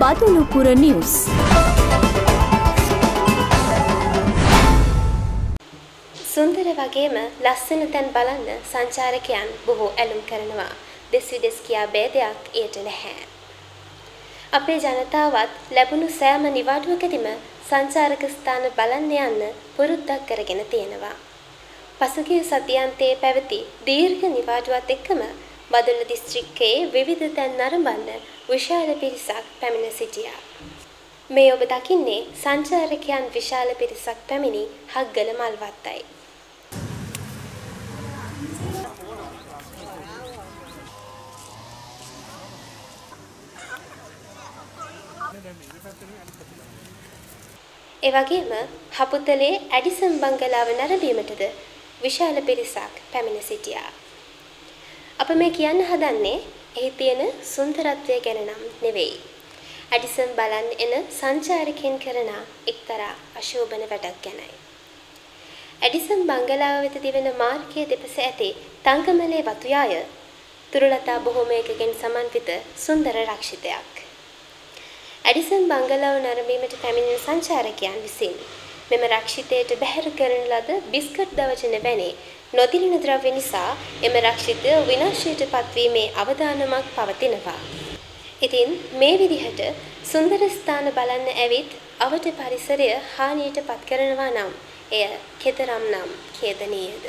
බදුලුපුර news. සුන්දර වගේම ලස්සන තැන් බලන්න සංචාරකයන් බොහෝ ඇලුම් කරනවා. දෙස් විදෙස් කියා බේදයක් එයට නැහැ. අපේ ජනතාවත් ලැබුණු සෑම නිවාඩුවකදීම සංචාරක ස්ථාන බලන්න යන්න පුරුද්දක් කරගෙන තියෙනවා. පසුගිය සතියන්තයේ පැවති දීර්ඝ නිවාඩුවත් එක්කම බදුල්ල දිස්ත්‍රික්කයේ විවිධ තැන් නරඹන්න විශාල පිරිසක් පැමිණ සිටියා. මේ ඔබ දකින්නේ සංචාරකයන් විශාල පිරිසක් පැමිණි හග්ගල මල්වත්තයි. එවැගේම හපුතලේ ඇඩිසන් බංගලාව නැරඹීමටද විශාල පිරිසක් පැමිණ සිටියා. අප මේ කියන්න හදන්නේ එහි තියෙන සුන්දරත්වය ගැන නම් නෙවෙයි. ඇඩිසන් බලන් එන සංචාරකයන් කරන එක්තරා අශෝභන වැඩක් ගැනයි. ඇඩිසන් බංගලාව වෙත දිවෙන මාර්ගයේ දෙපස ඇති තංගමලේ වතුයාය තුරුලතා බොහෝමයකකින් සමන්විත සුන්දර රක්ෂිතයක්. ඇඩිසන් බංගලාව නරඹීමට පැමිණෙන සංචාරකයන් විසින් මෙම රක්ෂිතයට බැහැර කරන ලද බිස්කට් දවචන වැනි නොදිලින ද්‍රව්‍ය නිසා එම රක්ෂිතය විනාශයට පත්වීමේ අවදානමක් පවතිනවා. ඉතින් මේ විදිහට සුන්දර ස්ථාන බලන්න ඇවිත් අවට පරිසරය හානියට පත් කරනවා නම් එය කෙතරම් නම් ඛේදනීයද?